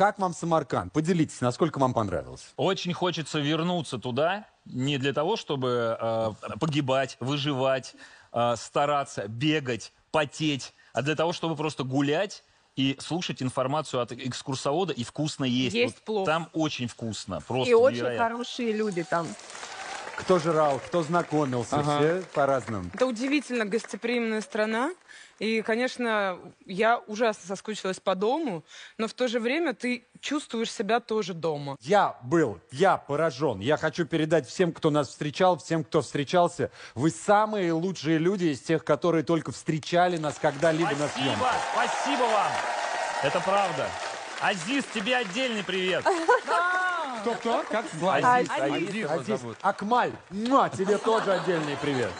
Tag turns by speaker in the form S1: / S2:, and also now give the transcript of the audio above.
S1: Как вам Самарканд? Поделитесь, насколько вам понравился.
S2: Очень хочется вернуться туда, не для того, чтобы э, погибать, выживать, э, стараться, бегать, потеть, а для того, чтобы просто гулять и слушать информацию от экскурсовода и вкусно есть.
S3: Есть плов.
S2: Там очень вкусно, просто
S3: И очень
S2: невероятно.
S3: хорошие люди там.
S1: Кто жрал, кто знакомился,
S4: Ага.
S1: все по-разному.
S3: Это удивительно гостеприимная страна. И, конечно, я ужасно соскучилась по дому, но в то же время ты чувствуешь себя тоже дома.
S1: Я был, я поражен. Я хочу передать всем, кто нас встречал, всем, кто встречался. Вы самые лучшие люди из тех, которые только встречали нас когда-либо на
S2: Спасибо,
S1: съемках.
S2: спасибо вам. Это правда. Азиз, тебе отдельный привет.
S4: Кто-кто? Как звать?
S2: Азиз,
S3: Азиз.
S2: Азиз.
S1: Акмаль, муа, тебе тоже отдельный привет.